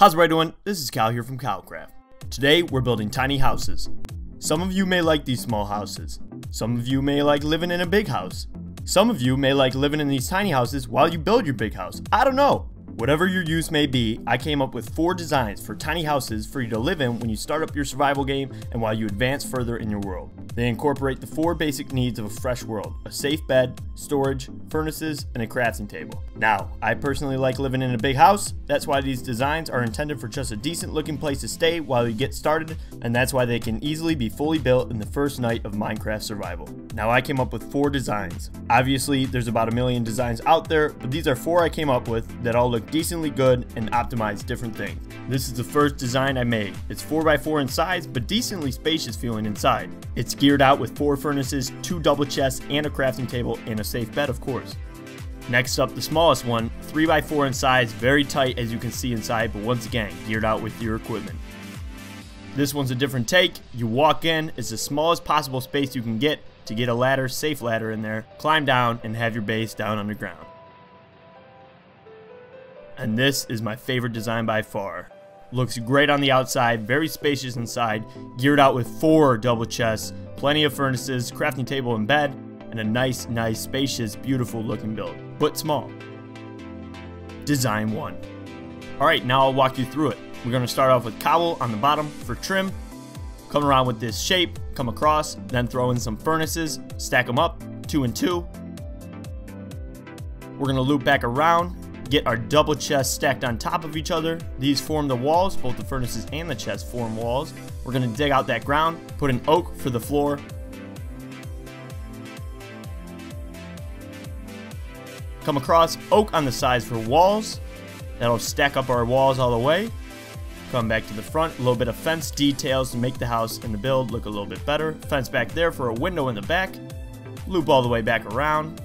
How's everybody doing? This is Kyle here from KyleKraft. Today we're building tiny houses. Some of you may like these small houses. Some of you may like living in a big house. Some of you may like living in these tiny houses while you build your big house. I don't know. Whatever your use may be, I came up with four designs for tiny houses for you to live in when you start up your survival game and while you advance further in your world. They incorporate the four basic needs of a fresh world a safe bed, storage, furnaces, and a crafting table. Now, I personally like living in a big house, that's why these designs are intended for just a decent looking place to stay while you get started, and that's why they can easily be fully built in the first night of Minecraft survival. Now, I came up with four designs. Obviously, there's about a million designs out there, but these are four I came up with that all look decently good and optimize different things. This is the first design I made. It's 4x4 in size, but decently spacious feeling inside. It's geared out with four furnaces, two double chests, and a crafting table, and a safe bed, of course. Next up, the smallest one, 3x4 in size, very tight as you can see inside, but once again, geared out with your equipment. This one's a different take. You walk in, it's the smallest possible space you can get to get a ladder, safe ladder in there, climb down, and have your base down underground. And this is my favorite design by far. Looks great on the outside, very spacious inside, geared out with four double chests, plenty of furnaces, crafting table and bed, and a nice, nice, spacious, beautiful looking build, but small. Design 1. Alright, now I'll walk you through it. We're going to start off with cobble on the bottom for trim, come around with this shape, come across, then throw in some furnaces, stack them up, two and two. We're going to loop back around, get our double chests stacked on top of each other. These form the walls, both the furnaces and the chests form walls. We're going to dig out that ground, put an oak for the floor. Come across oak on the sides for walls. That'll stack up our walls all the way. Come back to the front, a little bit of fence details to make the house and the build look a little bit better. Fence back there for a window in the back. Loop all the way back around.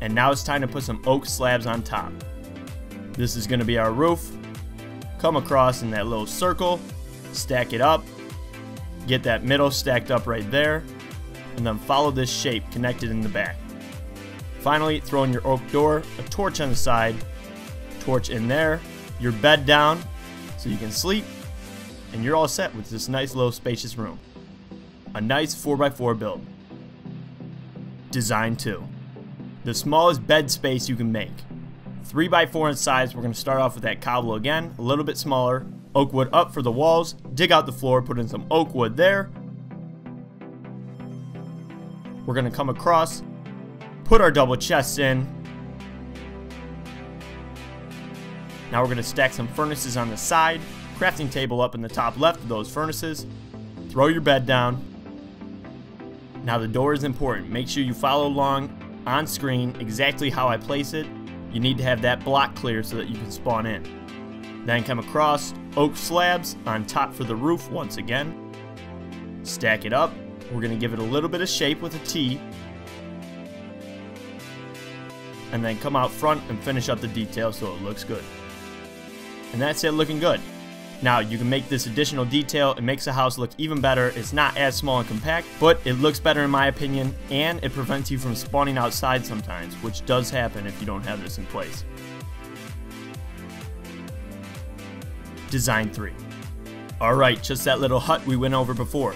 And now it's time to put some oak slabs on top. This is going to be our roof. Come across in that little circle, stack it up, get that middle stacked up right there, and then follow this shape connected in the back. Finally, throw in your oak door, a torch on the side, torch in there, your bed down so you can sleep, and you're all set with this nice little spacious room. A nice 4x4 build. Design 2 the smallest bed space you can make. 3x4 in size, we're going to start off with that cobble again, a little bit smaller. Oak wood up for the walls, dig out the floor, put in some oak wood there. We're going to come across, put our double chests in. Now we're going to stack some furnaces on the side, crafting table up in the top left of those furnaces. Throw your bed down. Now the door is important. Make sure you follow along on screen exactly how I place it. You need to have that block clear so that you can spawn in. Then come across oak slabs on top for the roof once again. Stack it up. We're going to give it a little bit of shape with a T. And then come out front and finish up the detail so it looks good. And that's it looking good. Now, you can make this additional detail. It makes the house look even better. It's not as small and compact, but it looks better in my opinion, and it prevents you from spawning outside sometimes, which does happen if you don't have this in place. Design 3. Alright, just that little hut we went over before.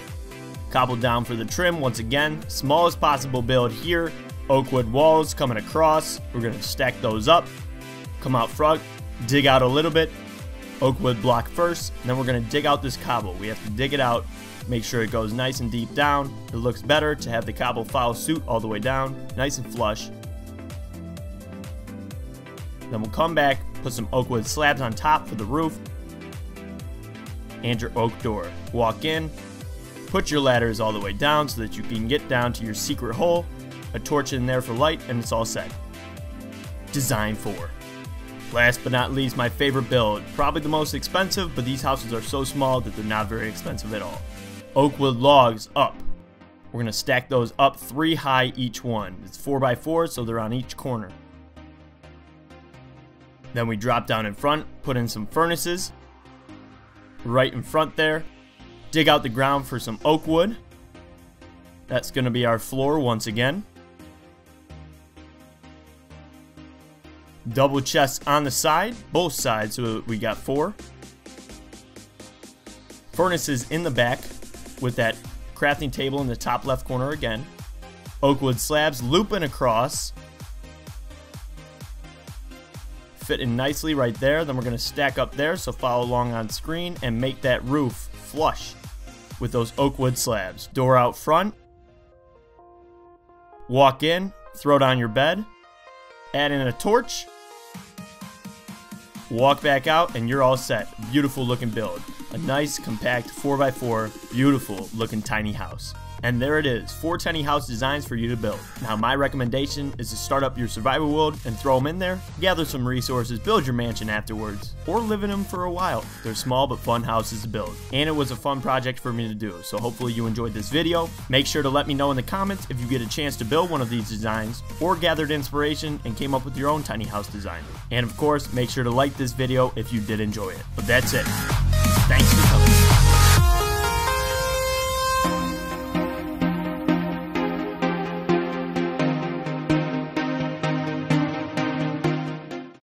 Cobbled down for the trim once again. Smallest possible build here. Oakwood walls coming across. We're going to stack those up. Come out front, dig out a little bit, oakwood block first, then we're going to dig out this cobble. We have to dig it out, make sure it goes nice and deep down. It looks better to have the cobble follow suit all the way down, nice and flush. Then we'll come back, put some oakwood slabs on top for the roof, and your oak door. Walk in, put your ladders all the way down so that you can get down to your secret hole, a torch in there for light, and it's all set. Design 4. Last but not least, my favorite build. Probably the most expensive, but these houses are so small that they're not very expensive at all. Oakwood logs up. We're going to stack those up three high each one. It's 4x4, so they're on each corner. Then we drop down in front, put in some furnaces. Right in front there. Dig out the ground for some oak wood. That's going to be our floor once again. Double chests on the side, both sides, so we got four. Furnaces in the back with that crafting table in the top left corner again. Oakwood slabs looping across. Fitting nicely right there. Then we're going to stack up there, so follow along on screen and make that roof flush with those oakwood slabs. Door out front. Walk in, throw down your bed, add in a torch, walk back out, and you're all set. Beautiful looking build. A nice, compact 4x4, beautiful looking tiny house. And there it is, four tiny house designs for you to build. Now my recommendation is to start up your survival world and throw them in there, gather some resources, build your mansion afterwards, or live in them for a while. They're small but fun houses to build. And it was a fun project for me to do, so hopefully you enjoyed this video. Make sure to let me know in the comments if you get a chance to build one of these designs, or gathered inspiration and came up with your own tiny house design. And of course, make sure to like this video if you did enjoy it. But that's it. Thanks.